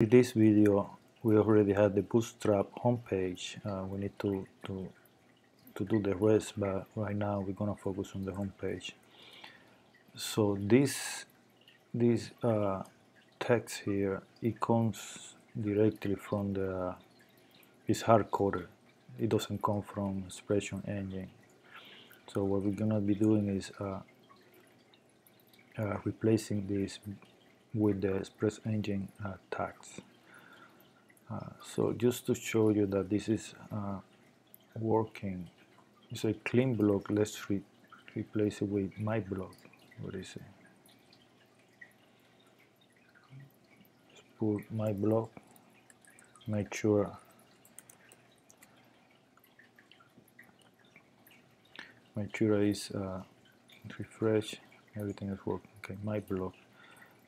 In this video we already had the bootstrap homepage uh, we need to, to to do the rest but right now we're gonna focus on the homepage. So this this uh, text here it comes directly from the it's hard coded it doesn't come from expression engine. So what we're gonna be doing is uh, uh, replacing this with the express engine uh, tags uh, so just to show you that this is uh, working it's a clean block let's re replace it with my block. What is it? Put my block make sure make sure is uh, refresh everything is working. Okay my block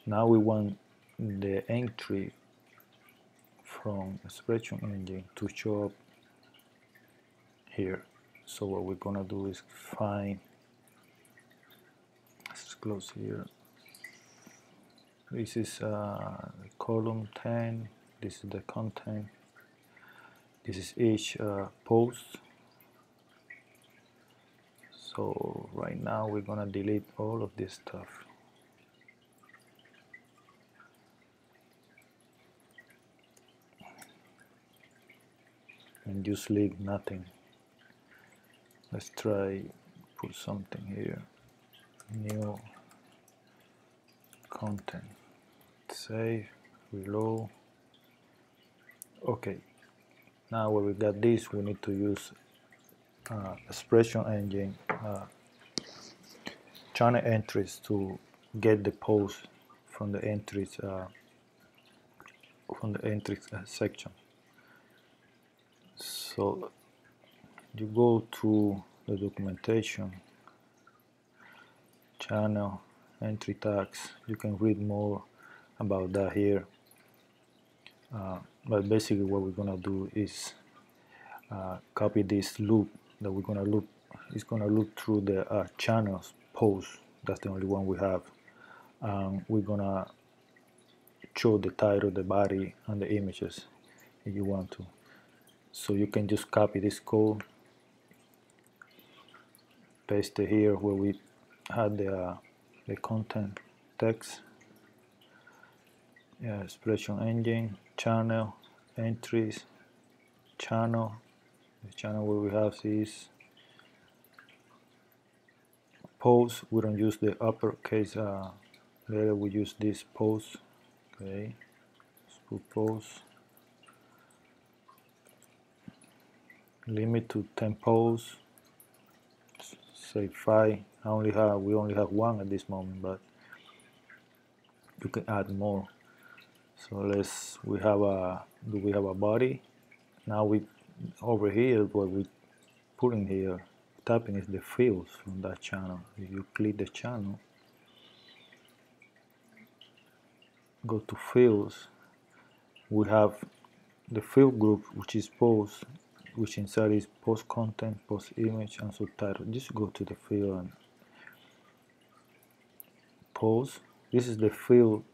now we want the entry from expression engine to show up here. So what we're gonna do is find let's close here. This is uh, column 10 this is the content. This is each uh, post. So right now we're gonna delete all of this stuff and just leave nothing. Let's try put something here. New content. Save reload. Okay. Now when we got this we need to use uh, expression engine uh, channel entries to get the post from the entries uh, from the entries uh, section so you go to the documentation channel entry tags you can read more about that here. Uh, but basically what we're gonna do is uh, copy this loop that we're gonna loop it's gonna loop through the uh, channels post that's the only one we have. Um, we're gonna show the title the body and the images if you want to so you can just copy this code paste it here where we had the, uh, the content text. Yeah, expression engine channel entries channel. The channel where we have is post we don't use the uppercase uh, letter we use this post. Okay. Let's put limit to 10 posts. Say 5 I only have we only have one at this moment but you can add more. So let's we have a do we have a body? Now we over here what we putting here tapping is the fields from that channel. If you click the channel go to fields we have the field group which is post which inside is post content, post image, and subtitle. Just go to the field and post. This is the field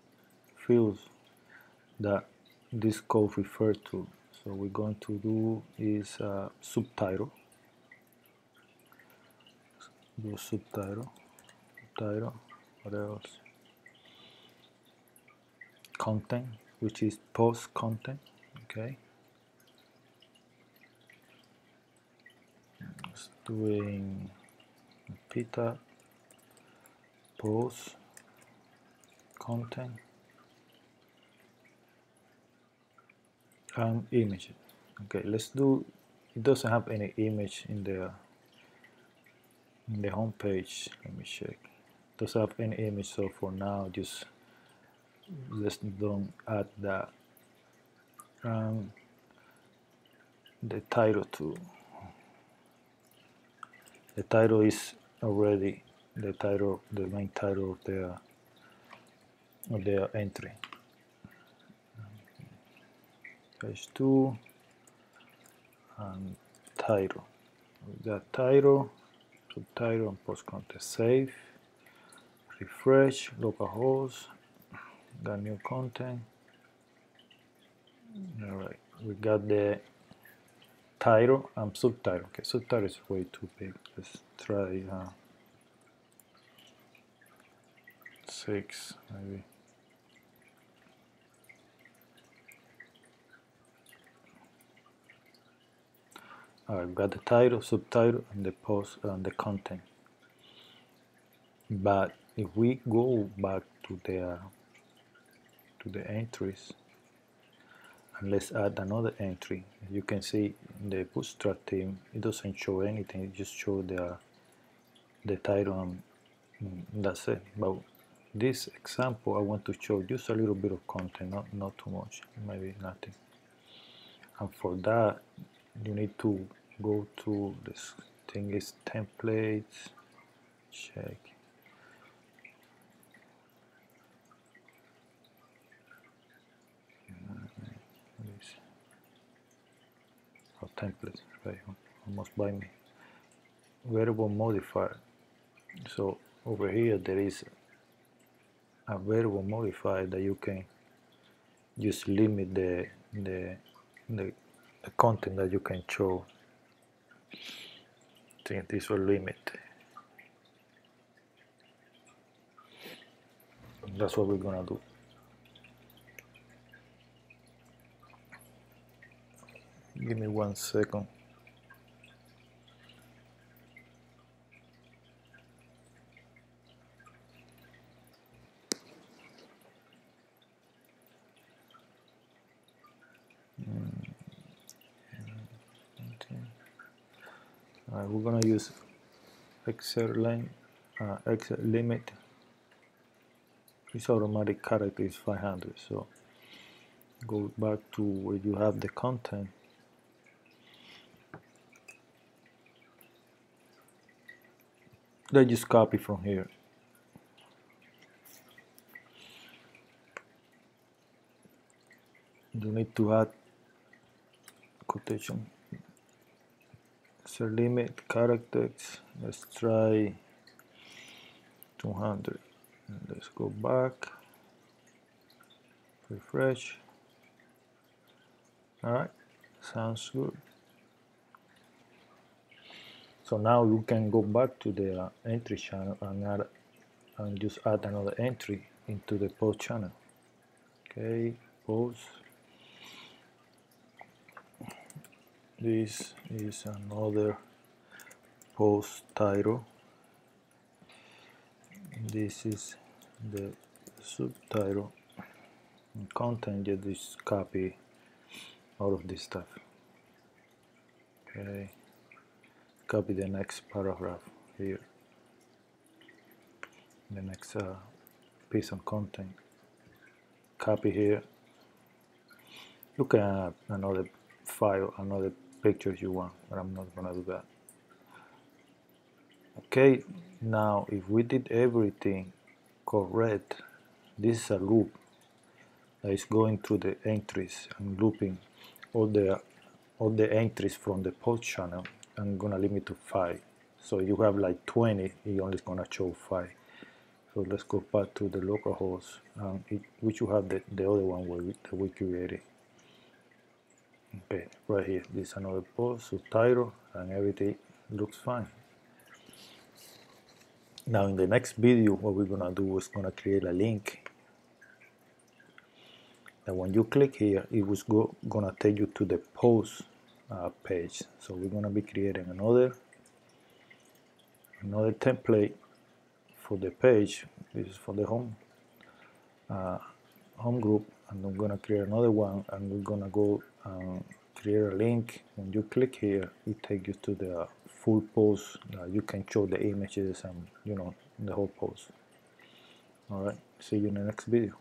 fields that this code refers to. So we're going to do is uh, subtitle. Do subtitle. Subtitle. What else? Content, which is post content. Okay. Doing pita post content and image. Okay let's do it doesn't have any image in the in the home page. Let me check. Doesn't have any image so for now just let's don't add that. Um, the title too the title is already the title the main title of the of the entry. Page 2 and title. We got title subtitle and post content save. Refresh. Localhost got new content. All right, we got the title and subtitle okay. Subtitle is way too big. Let's try uh, six maybe. I've got the title, subtitle, and the post and the content. But if we go back to the to the entries and let's add another entry, you can see the Bootstrap theme it doesn't show anything; it just shows the the title and that's it. But this example, I want to show just a little bit of content, not not too much, maybe nothing. And for that, you need to go to this thing. Is templates. Check oh, templates right? Almost by me. Variable modifier. So over here there is a variable modifier that you can just limit the the the, the content that you can show. Think this will limit. That's what we're gonna do give me one second. Uh, we're gonna use Excel line uh, Excel limit. This automatic character is 500 so go back to where you have the content then just copy from here. You need to add quotation. So limit characters. Let's try 200 let's go back. Refresh. Alright sounds good so now you can go back to the uh, entry channel and add and just add another entry into the post channel. Okay post. This is another post title. This is the subtitle. And content just copy all of this stuff. Okay copy the next paragraph here. The next uh, piece of content. Copy here. Can add another file another picture you want but I'm not gonna do that. Okay now if we did everything correct this is a loop that is going through the entries and looping all the all the entries from the post channel I'm gonna limit to 5 so you have like 20 it only gonna show 5 so let's go back to the localhost um, which you have the, the other one where we, that we created. Okay right here this is another post subtitle and everything looks fine. Now in the next video what we're gonna do is gonna create a link. And when you click here it was go, gonna take you to the post uh, page. So we're gonna be creating another another template for the page. This is for the home uh, home group and I'm gonna create another one and we're gonna go and create a link. When you click here it takes you to the full post. Uh, you can show the images and you know the whole post. Alright see you in the next video